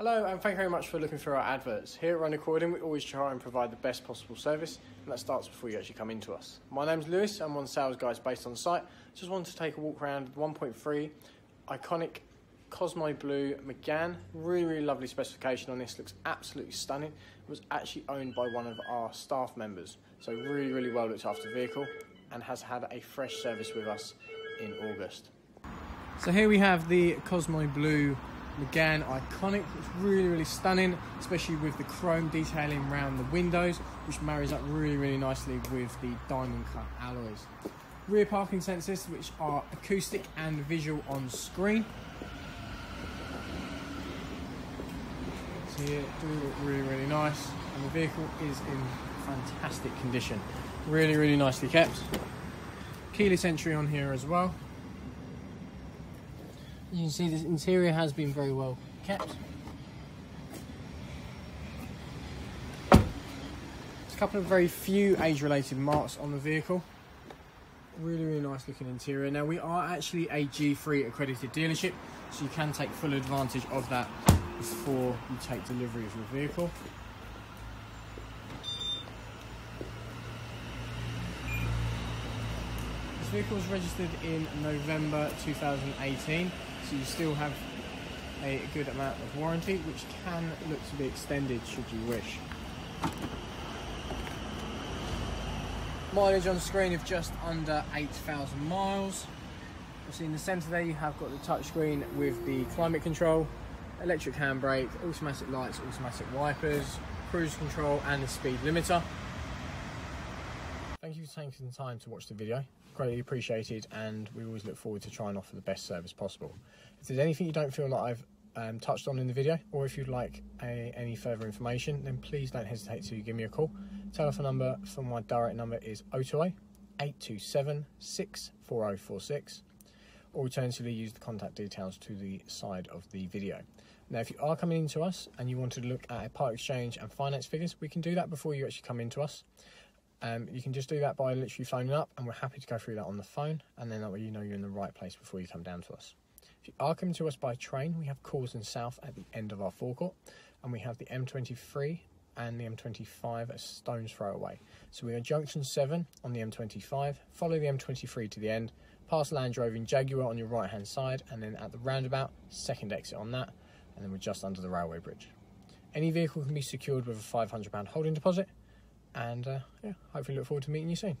Hello, and thank you very much for looking through our adverts. Here at Renault Croydon, we always try and provide the best possible service, and that starts before you actually come into us. My name's Lewis, I'm one of the sales guys based on site. Just wanted to take a walk around 1.3 iconic Cosmo Blue Megane. Really, really lovely specification on this, looks absolutely stunning. It was actually owned by one of our staff members, so really, really well looked after vehicle, and has had a fresh service with us in August. So here we have the Cosmo Blue Megane Iconic. It's really, really stunning, especially with the chrome detailing around the windows, which marries up really, really nicely with the diamond cut alloys. Rear parking sensors, which are acoustic and visual on screen. So here, do look really, really nice, and the vehicle is in fantastic condition. Really, really nicely kept. Keyless entry on here as well. You can see the interior has been very well kept. There's a couple of very few age-related marks on the vehicle. Really, really nice looking interior. Now we are actually a G3 accredited dealership, so you can take full advantage of that before you take delivery of your vehicle. Vehicle was registered in November 2018 so you still have a good amount of warranty which can look to be extended should you wish. Mileage on screen of just under 8,000 miles. Obviously in the centre there you have got the touchscreen with the climate control, electric handbrake, automatic lights, automatic wipers, cruise control and the speed limiter. Taking the time to watch the video greatly appreciated and we always look forward to trying to offer the best service possible. If there's anything you don't feel like I've um, touched on in the video or if you'd like a, any further information then please don't hesitate to give me a call. Telephone number for my direct number is 020 827 64046 or alternatively use the contact details to the side of the video. Now if you are coming into us and you want to look at a part exchange and finance figures we can do that before you actually come into us. Um, you can just do that by literally phoning up, and we're happy to go through that on the phone, and then that way you know you're in the right place before you come down to us. If you are coming to us by train, we have Coulsdon South at the end of our forecourt, and we have the M23 and the M25 a stone's throw away. So we're junction 7 on the M25, follow the M23 to the end, past Land Rover and Jaguar on your right hand side, and then at the roundabout, second exit on that, and then we're just under the railway bridge. Any vehicle can be secured with a £500 holding deposit, and uh, yeah, hopefully look forward to meeting you soon.